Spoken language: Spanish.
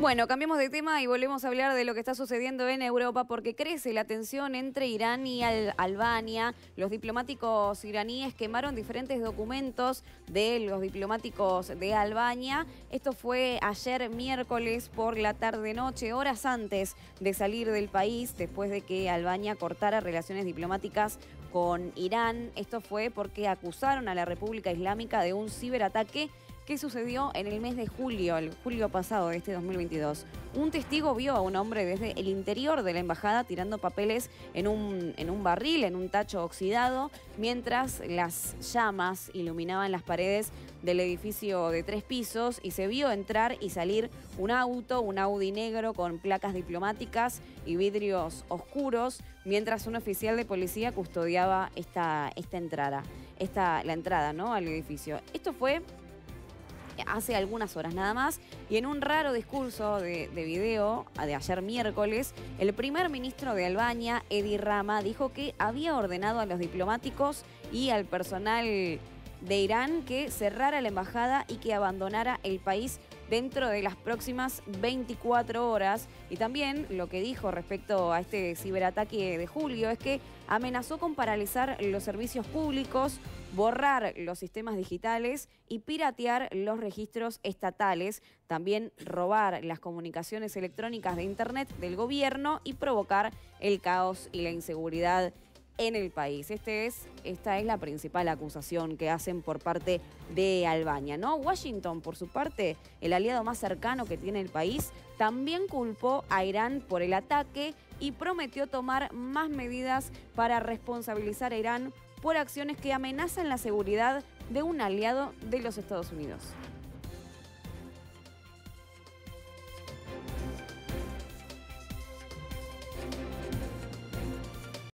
Bueno, cambiamos de tema y volvemos a hablar de lo que está sucediendo en Europa porque crece la tensión entre Irán y Albania. Los diplomáticos iraníes quemaron diferentes documentos de los diplomáticos de Albania. Esto fue ayer miércoles por la tarde-noche, horas antes de salir del país, después de que Albania cortara relaciones diplomáticas con Irán. Esto fue porque acusaron a la República Islámica de un ciberataque ¿Qué sucedió en el mes de julio, el julio pasado de este 2022. Un testigo vio a un hombre desde el interior de la embajada tirando papeles en un, en un barril, en un tacho oxidado, mientras las llamas iluminaban las paredes del edificio de tres pisos y se vio entrar y salir un auto, un Audi negro con placas diplomáticas y vidrios oscuros, mientras un oficial de policía custodiaba esta, esta entrada, esta, la entrada ¿no? al edificio. Esto fue hace algunas horas nada más. Y en un raro discurso de, de video de ayer miércoles, el primer ministro de Albania, Edi Rama, dijo que había ordenado a los diplomáticos y al personal de Irán que cerrara la embajada y que abandonara el país dentro de las próximas 24 horas. Y también lo que dijo respecto a este ciberataque de julio es que amenazó con paralizar los servicios públicos, borrar los sistemas digitales y piratear los registros estatales, también robar las comunicaciones electrónicas de Internet del gobierno y provocar el caos y la inseguridad en el país. Este es, esta es la principal acusación que hacen por parte de Albania. ¿no? Washington, por su parte, el aliado más cercano que tiene el país, también culpó a Irán por el ataque y prometió tomar más medidas para responsabilizar a Irán por acciones que amenazan la seguridad de un aliado de los Estados Unidos.